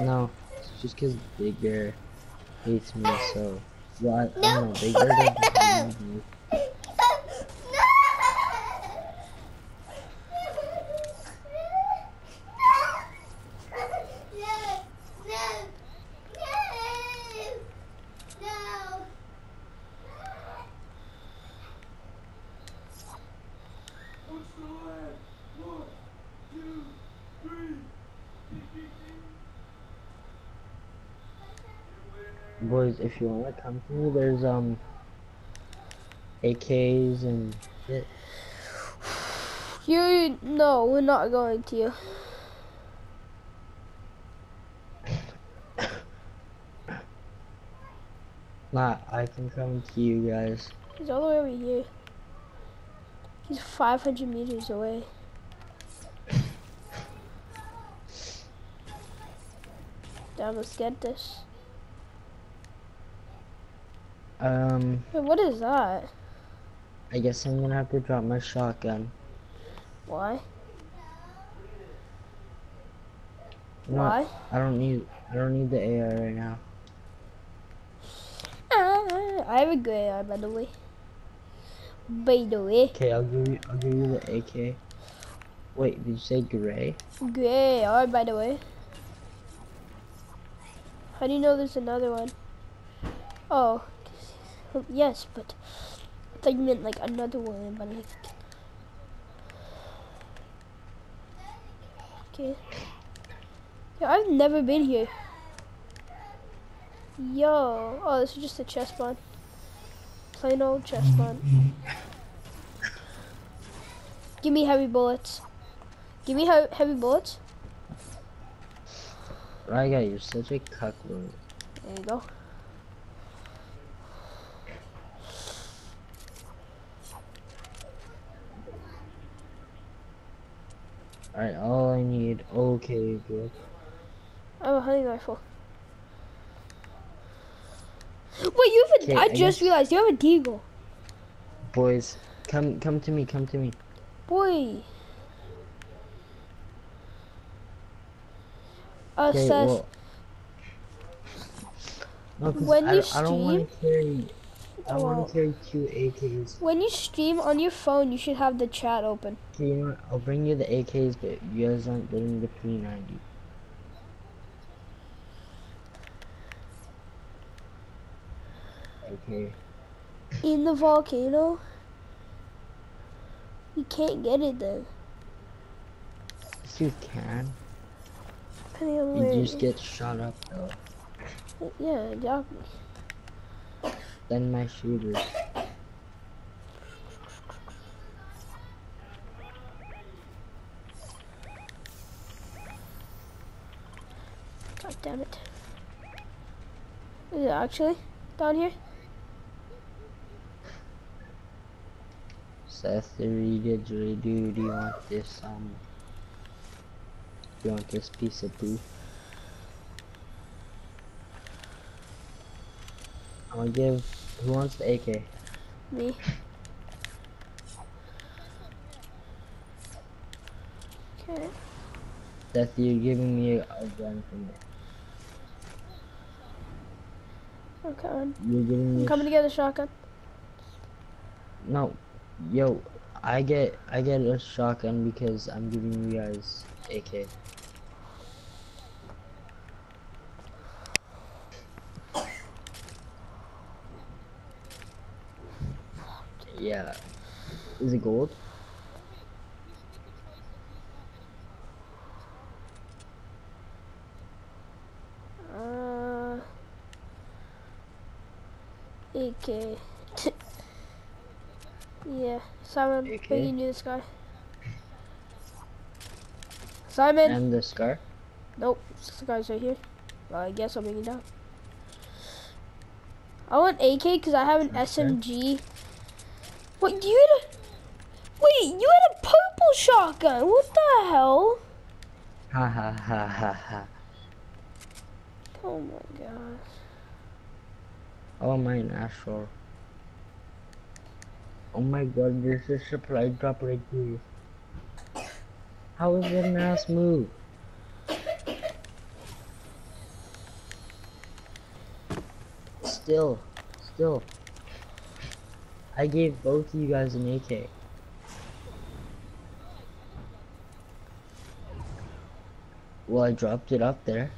No, it's just because Big Bear hates me so. Well, I, I don't know, Big Bear doesn't believe me. Boys, if you want to come to me, there's um AKs and shit. You no, we're not going to you. Nah, I can come to you guys. He's all the way over here. He's 500 meters away. Damn, let's get this. Um, Wait, what is that? I guess I'm gonna have to drop my shotgun. Why? Know Why? I don't need I don't need the AI right now. Ah, I have a gray eye, by the way. By the way, Okay, I'll give you I'll give you the AK. Wait, did you say gray? gray eye, by the way. How do you know there's another one? Oh, yes, but I thought you meant like another one, but like. Okay. Yo, I've never been here. Yo, oh, this is just a chest spawn. Plain old chest spawn. Give me heavy bullets. Give me he heavy bullets. Right, guy, you're such a. There you go. Alright, all I need. Okay, good. Oh, I have a hunting rifle. Wait, you have a, I I just guess- realized you have a deagle. Boys, come come to me, come to me. Boy. Okay, Assess. well. No, When I, you don't- I don't want to carry. I Well- want to carry two AKs. when you stream on your phone, you should have the chat open. Okay, you know what? I'll bring you the AKs, but you guys aren't getting the P90. Okay. In the volcano. You can't get it then. Yes, you can. You just get shot up though. Yeah, exactly. Then my shooters. God damn it. Is it actually down here? Seth the didgeridoo, do you want this um do you want this piece of poo? I'm gonna give who wants the AK? Me. Okay. Seth, you're giving me a, gun from it. I'm coming. You're giving me I'm coming to get a shotgun. No, yo, I get I get a shotgun because I'm giving you guys AK. Yeah, is it gold? Uh, AK. yeah, Simon, AK? bringing you this guy. Simon! And the scar? nope, this guy's right here. Well, I guess I'll bring it down. I want AK because I have an Okay. SMG. Wait, you had a... Wait, you had a purple shotgun. What the hell? Ha ha ha ha ha. Oh my gosh. Oh my asshole. Oh my god, this is supply drop right here. How is your mouse move? Still, still. I gave both of you guys an AK. Well, I dropped it up there.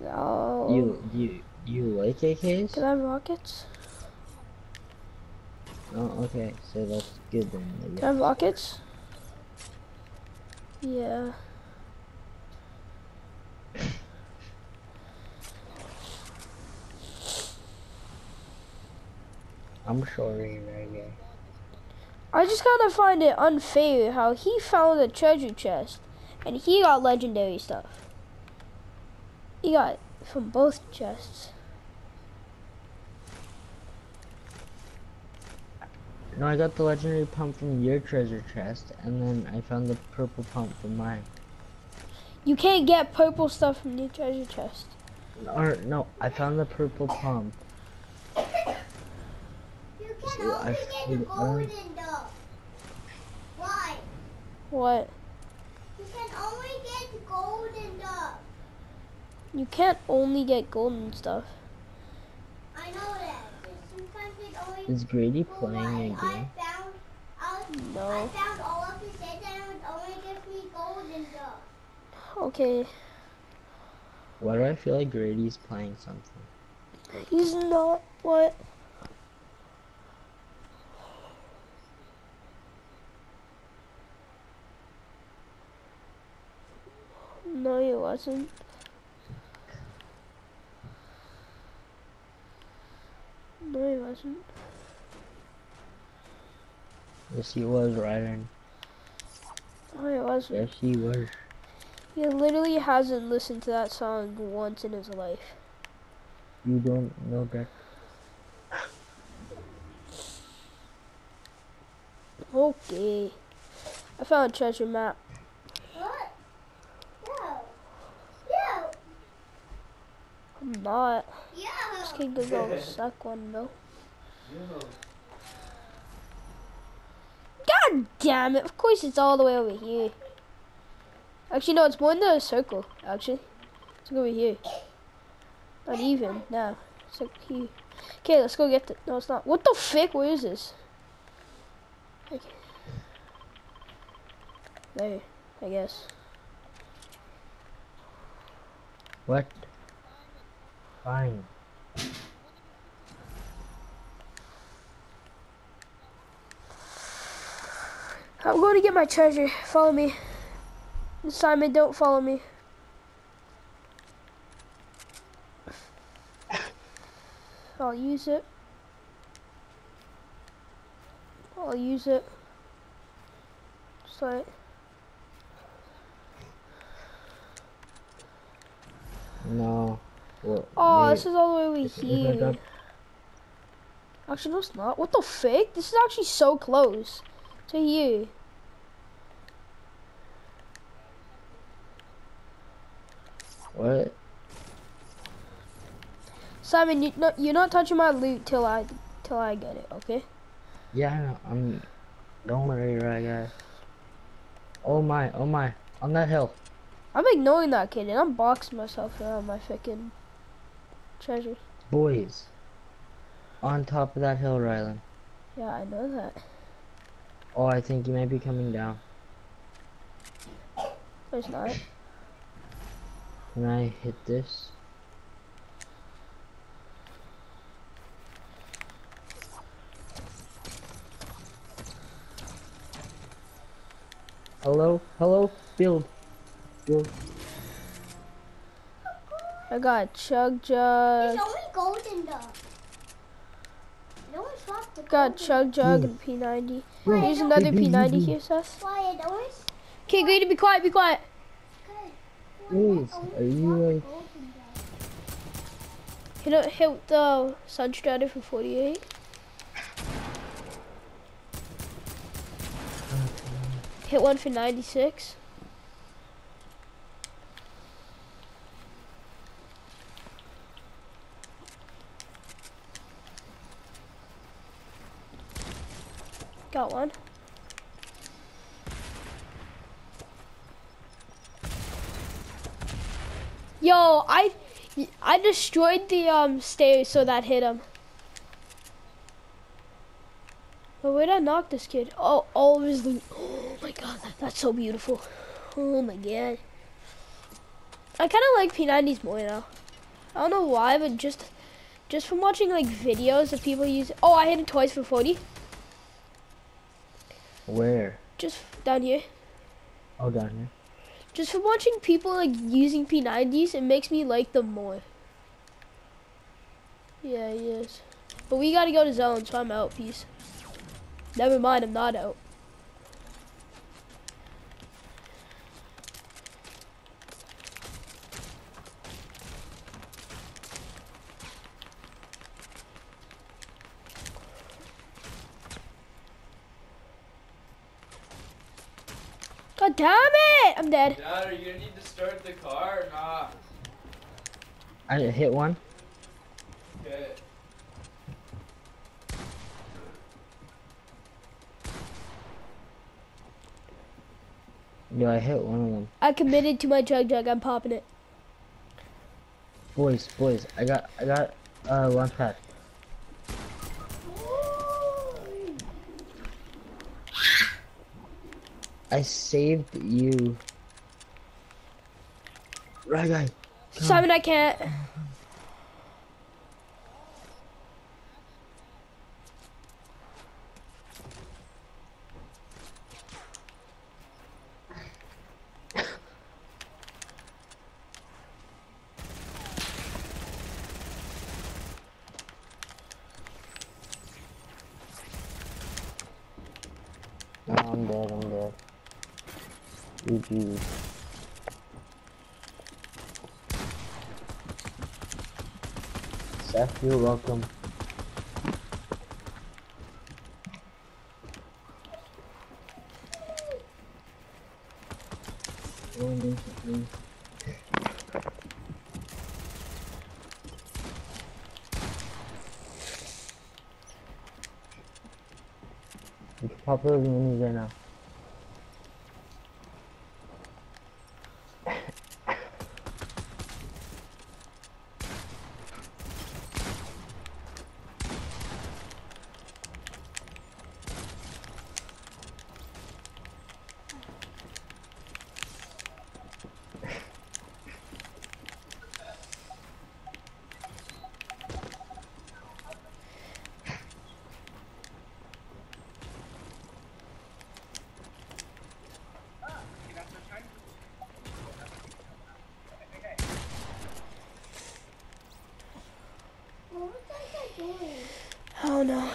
No. You, you, you like AKs? Can I have rockets? Oh, okay. So that's good then. Can. I have rockets? Yeah. I'm sorry, Reggae. I just kind of find it unfair how he found a treasure chest and he got legendary stuff. He got from both chests. No, I got the legendary pump from your treasure chest, and then I found the purple pump from mine. You can't get purple stuff from your treasure chest. Or no, I found the purple pump. You can Yeah, I only get the feel- golden though. Why? What? You can only get the golden though. You can't only get golden stuff. I know that. but Sometimes only. Is Grady Well, playing a I, game? I found. I, I No. found all of his heads and it only give me golden though. Okay. Why do I feel like Grady's playing something? He's not. What? No, he wasn't. No, he wasn't. Yes, he was, Ryden. No, he wasn't. Yes, he was. He literally hasn't listened to that song once in his life. You don't know that. Okay. I found a treasure map. What? No. No. I'm not. Yeah. This kid does all suck one though. God damn it! Of course it's all the way over here. Actually, no, it's more in the circle. Actually, it's over here. Not even. No, it's like here. Okay, let's go get the. No, it's not. What the frick? Where is this? Okay. There, I guess. What? Fine. I'm going to get my treasure. Follow me. Simon, don't follow me. I'll use it. I'll use it. Just like, No. Well, oh, this is all the way over here. Actually, no, it's not. What the frick? This is actually so close to you. What? Simon, you no, you're not touching my loot till I till I get it. Okay? Yeah, I know. I'm. Don't worry, right, guys. Oh my, oh my. On that hill. I'm ignoring that kid and I'm boxing myself around my freaking treasure. Boys. On top of that hill, Rylan. Yeah, I know that. Oh, I think you might be coming down. There's not. Can I hit this? Hello? Hello? Build. Build. I got a chug jug. It's only golden though. It only dropped the Got a chug jug Hmm. and P90. Bro, Here's another P90 dude, here, Seth. Why it always Okay, Grady, be quiet, be quiet. good. Please, are you like Hit, it- hit the Sun Strider for 48. Hit one for 96. Got one. Yo, I I destroyed the um stairs so that hit him. But where'd I knock this kid? Oh, all of his loot. Oh my god, that, that's so beautiful. Oh my god. I kind of like P90s more now. I don't know why, but just just from watching like videos of people use. Oh, I hit it twice for 40. Where? Just down here. Oh, down here. Just from watching people like using P90s, it makes me like them more. Yeah, he is. But we gotta go to zone, so I'm out. Peace. Never mind, I'm not out. Damn it! I'm dead. Dad, are you gonna need to start the car or not? I hit one. Okay. Yo, I hit one of them. I committed to my chug jug. I'm popping it. Boys, boys, I got, I got, uh, launch pad. I saved you. Right, guy. Simon, I can't. No, I'm dead, I'm dead. GG. Seth, you're welcome. You can pop those minis right now. Oh no.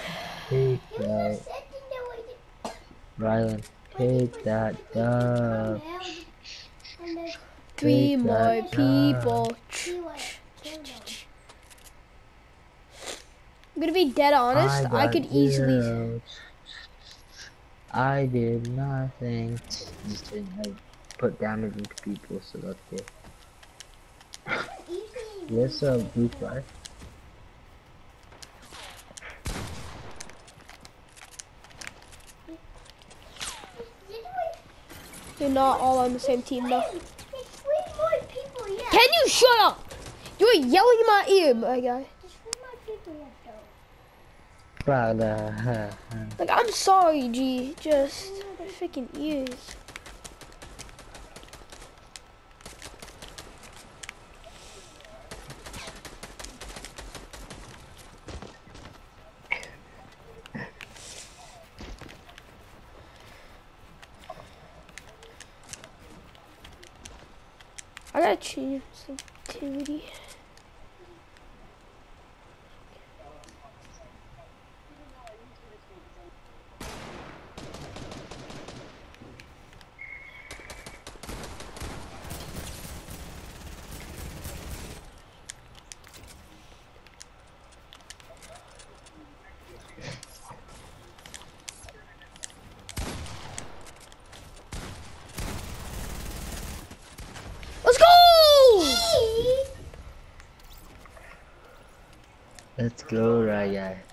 Take He that, just sitting there waiting. Rylan. Take that dub. Three Take more that people. he went, killed him. I'm gonna be dead honest. I, got could easily. I did nothing. Just didn't have put damage into people, so that's good. Easy. This uh blue flag. Did we- You're not all on the same team though. There's three more people yet. Can you shut up? You're yelling in my ear, my guy. There's three more people yet though. Brother. Like I'm sorry, G. Just my freaking ears. I gotta change sensitivity. Let's go! Guy.